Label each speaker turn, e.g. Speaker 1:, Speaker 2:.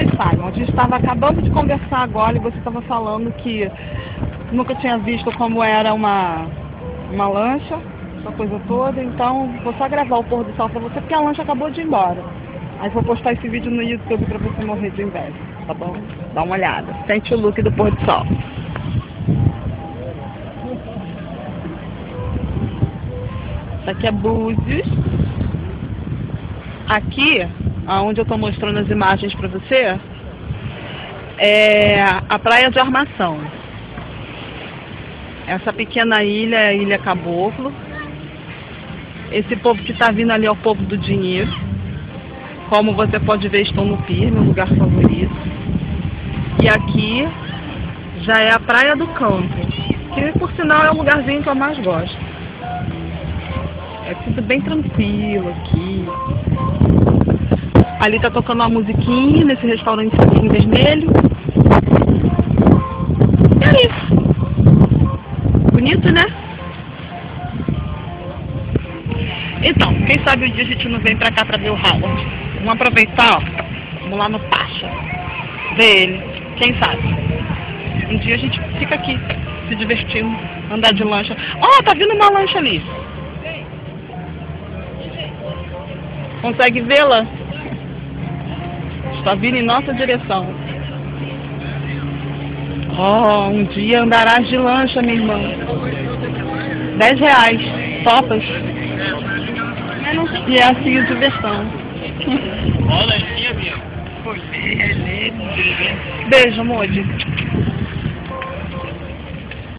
Speaker 1: Oi, Simon. A gente estava acabando de conversar agora e você estava falando que nunca tinha visto como era uma, uma lancha, essa coisa toda. Então, vou só gravar o pôr do sol pra você, porque a lancha acabou de ir embora. Aí vou postar esse vídeo no YouTube pra você morrer de inveja, tá bom? Dá uma olhada. Sente o look do pôr do sol. Isso aqui é Búzios. Aqui, aonde eu estou mostrando as imagens para você, é a praia de Armação. Essa pequena ilha é a Ilha Caboclo. Esse povo que está vindo ali é o povo do dinheiro. Como você pode ver, estão no pier, meu lugar favorito. E aqui já é a Praia do Campo, que por sinal é o lugarzinho que eu mais gosto. É tudo bem tranquilo aqui. Ali tá tocando uma musiquinha nesse restaurante vermelho. E é isso. Bonito, né? Então, quem sabe o dia a gente não vem pra cá pra ver o Howard. Vamos aproveitar, ó. Vamos lá no Pacha. Ver ele. Quem sabe? Um dia a gente fica aqui, se divertindo, andar de lancha. Ó, oh, tá vindo uma lancha ali. Consegue vê-la? Está vindo em nossa direção. Oh, um dia andarás de lancha, minha irmã. Dez reais. Topas. E é assim a diversão. Beijo, Moody.